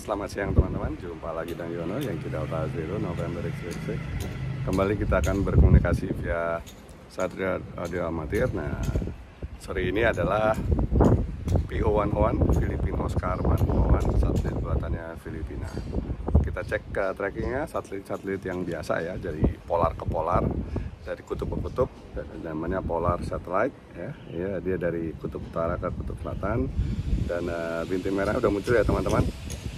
Selamat siang teman-teman, jumpa lagi dengan Yono yang Delta Zero November XXX Kembali kita akan berkomunikasi via Satria Audio Amatir. Nah, sore ini adalah PO101 Filipin Oscar 101 satelit buatannya Filipina. Kita cek ke trackingnya satelit-satelit yang biasa ya, dari polar ke polar dari kutub ke kutub namanya polar satellite ya. Ya dia dari kutub utara ke kutub selatan. Dan uh, bintik merah udah muncul ya teman-teman?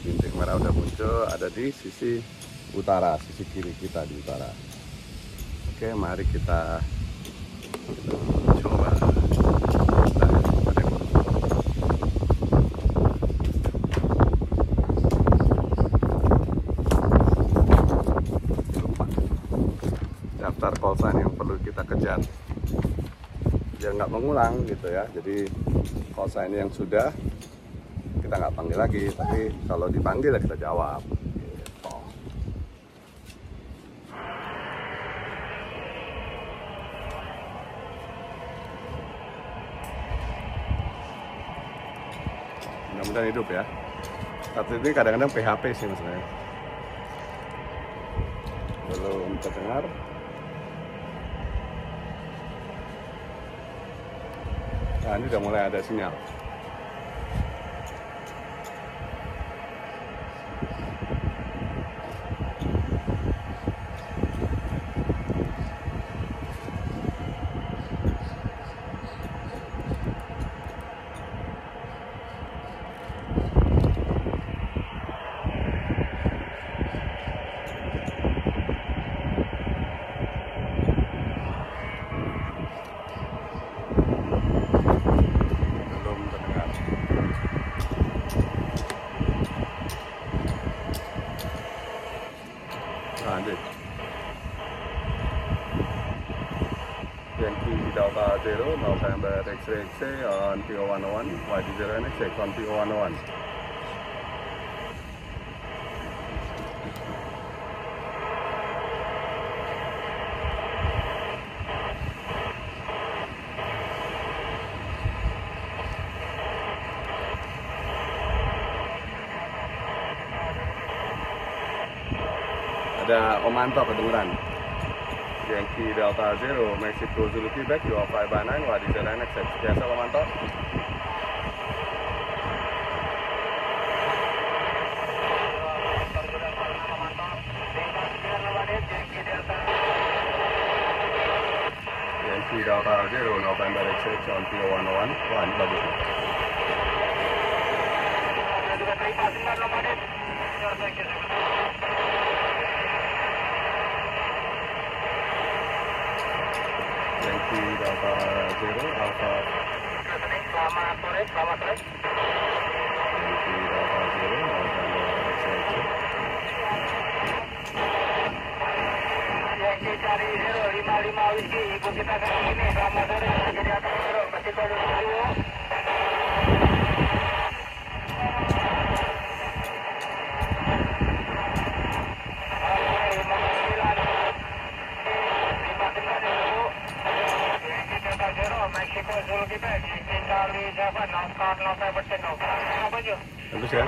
Bintik merah udah muncul ada di sisi utara sisi kiri kita di utara. Oke mari kita, kita coba daftar call sign yang perlu kita kejar. Biar nggak mengulang gitu ya. Jadi call sign yang sudah kita nggak panggil lagi. Tapi kalau dipanggil ya kita jawab. Gitu. mudah-mudahan hidup ya. Satu ini kadang-kadang PHP sih maksudnya. Belum terdengar Nah ini udah mulai ada sinyal. lanjut Delta Zero November X-ray X-ray on PO101 YD0 NX on PO101 ada Omanto kedengeran Yankee Delta Zero Mexico Zulu Quebec you are 5 by 9 Wadi Zero accept biasa Omanto Yankee Delta Zero November X on PO101 wah ini bagus nih Yankee Zero Alpha Selamat sore, selamat Zero cari 55 Whiskey, ibu kita ke sini. Selamat jadi atas Zero, masih kode dulu. Bagus ya